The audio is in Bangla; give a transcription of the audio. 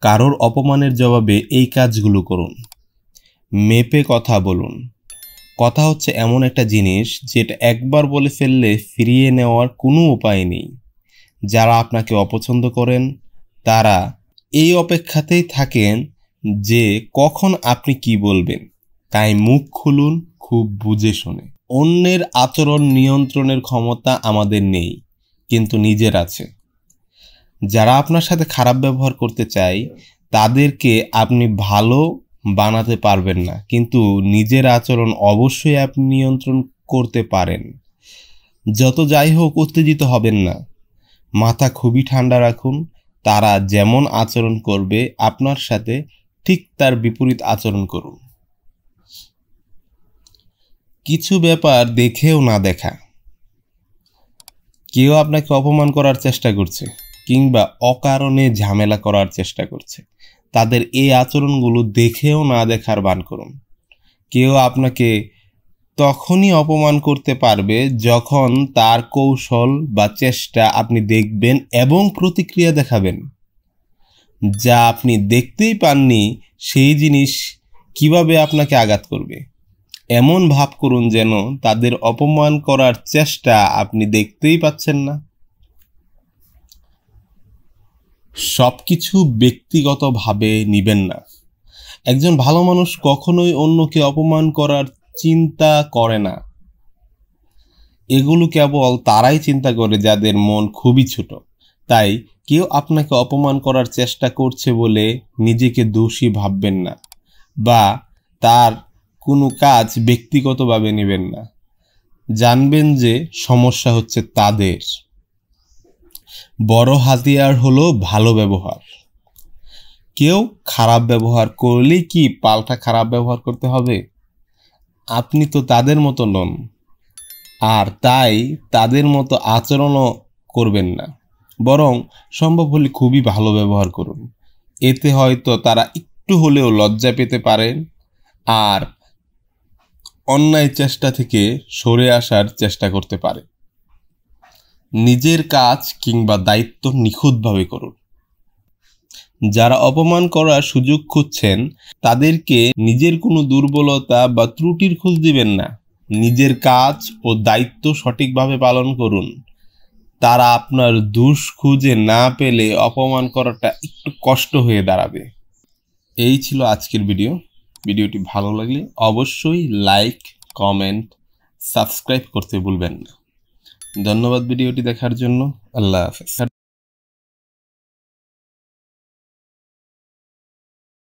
কারোর অপমানের জবাবে এই কাজগুলো করুন। মেপে কথা বলুন। কথা হচ্ছে এমন একটা জিনিস যেটা একবার বলে ফেললে ফিরিয়ে নেওয়ার কোনো উপায় নেই। যারা আপনাকে অপছন্দ করেন, তারা এই অপেক্ষাতেই থাকেন যে কখন আপনি কি বলবেন। তাই মুখ খুলুন, খুব বুঝে শুনে। অন্যের আচরণ নিয়ন্ত্রণের ক্ষমতা আমাদের নেই, কিন্তু নিজের আছে। যারা আপনার সাথে খারাপ ব্যবহার করতে চায়, তাদেরকে আপনি ভালো বানাতে পারবেন না। কিন্তু নিজের আচরণ অবশ্যই আপনি নিয়ন্ত্রণ করতে পারেন। যত যাই হোক, উত্তেজিত হবেন না। মাথা খুবই ঠান্ডা রাখুন। তারা যেমন আচরণ করবে, আপনার সাথে ঠিক তার বিপরীত আচরণ করুন। কিছু ব্যাপার দেখেও না দেখা। কেউ আপনাকে অপমান করার চেষ্টা করছে। কিংবা অকারণে ঝামেলা করার চেষ্টা করছে। তাদের এই আচরণগুলো দেখেও না দেখার বান করুন। কেউ আপনাকে তখনই অপমান করতে পারবে যখন তার কৌশল বা চেষ্টা আপনি দেখবেন এবং প্রতিক্রিয়া দেখাবেন। যা আপনি দেখতেই পাননি, সেই জিনিস কীভাবে আপনাকে আঘাত করবে? এমন ভাব করুন যেন তাদের অপমান করার চেষ্টা আপনি দেখতেই পাচ্ছেন না। সব কিছু ব্যক্তিগতভাবে নিবেন না। একজন ভালো মানুষ কখনোই অন্যকে অপমান করার চিন্তা করে না। এগুলো কেবল তারাই চিন্তা করে যাদের মন খুবই ছোট। তাই কেউ আপনাকে অপমান করার চেষ্টা করছে বলে নিজেকে দোষী ভাববেন না বা তার কোনো কাজ ব্যক্তিগতভাবে নেবেন না। জানবেন যে সমস্যা হচ্ছে তাদের। বড় হাতিয়ার হলো ভালো ব্যবহার। কেউ খারাপ ব্যবহার করলেই কি পাল্টা খারাপ ব্যবহার করতে হবে? আপনি তো তাদের মতো নন। আর তাই তাদের মতো আচরণও করবেন না। বরং সম্ভব হলে খুবই ভালো ব্যবহার করুন। এতে হয়তো তারা একটু হলেও লজ্জা পেতে পারেন। আর অন্যায় চেষ্টা থেকে সরে আসার চেষ্টা করতে পারে। নিজের কাজ কিংবা দায়িত্ব নিখুঁতভাবে করুন। যারা অপমান করার সুযোগ খুঁজছেন, তাদেরকে নিজের কোনো দুর্বলতা বা ত্রুটির খোঁজ দিবেন না। নিজের কাজ ও দায়িত্ব সঠিকভাবে পালন করুন। তারা আপনার দুষ খুঁজে না পেলে অপমান করাটা একটু কষ্ট হয়ে দাঁড়াবে। এই ছিল আজকের ভিডিও। ভিডিওটি ভালো লাগলে অবশ্যই লাইক, কমেন্ট, সাবস্ক্রাইব করতে ভুলবেন না। ধন্যবাদ ভিডিওটি দেখার জন্য। আল্লাহ হাফেজ।